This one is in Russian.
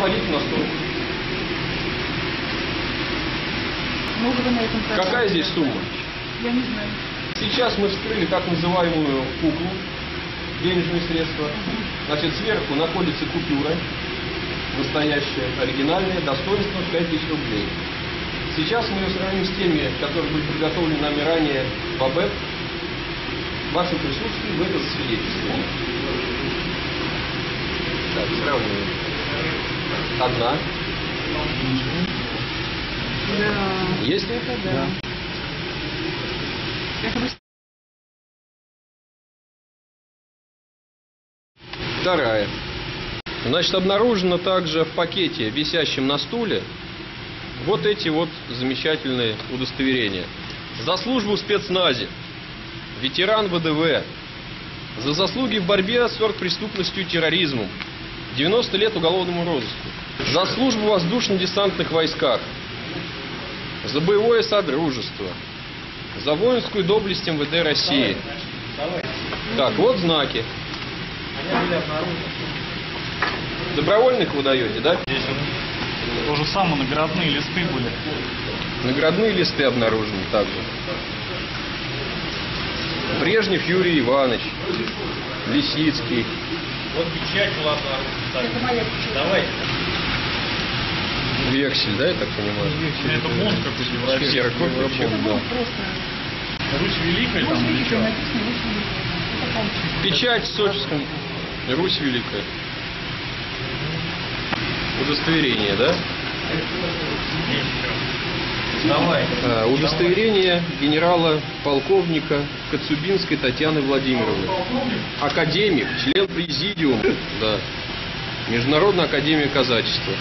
кладите на стол. Какая здесь сумма? Я не знаю. Сейчас мы вскрыли так называемую куклу, денежные средства. Значит, сверху находится купюра, настоящая, оригинальная, достоинством 5000 рублей. Сейчас мы ее сравним с теми, которые были приготовлены нами ранее в АБЭП. В вашем присутствии вы это засвидетельствуете. Так, сравниваем. Одна. Да. Есть? Это да. Вы Вторая. Значит, обнаружено также в пакете, висящем на стуле, вот эти вот замечательные удостоверения. За службу в спецназе, ветеран ВДВ, за заслуги в борьбе с оргпреступностью и терроризмом, 90 лет уголовному розыску, за службу в воздушно-десантных войсках, за боевое содружество, за воинскую доблесть МВД России. Так, вот знаки. Добровольных вы даете, да? То же самое, наградные листы были. Наградные листы обнаружены также. Брежнев Юрий Иванович, Лисицкий. Вот печать была обнаружена. Это моя печать. Давайте. Вексель, да, я так понимаю? Это бонус какой-то европейский. Серый кофе, Это чем, было да. просто... Русь Великая там или что? Печать в Сочинском. Русь Великая. Удостоверение, да? Давай. А, удостоверение генерала полковника Коцубинской Татьяны Владимировны. Академик, член президиума, да. Международная академия казачества.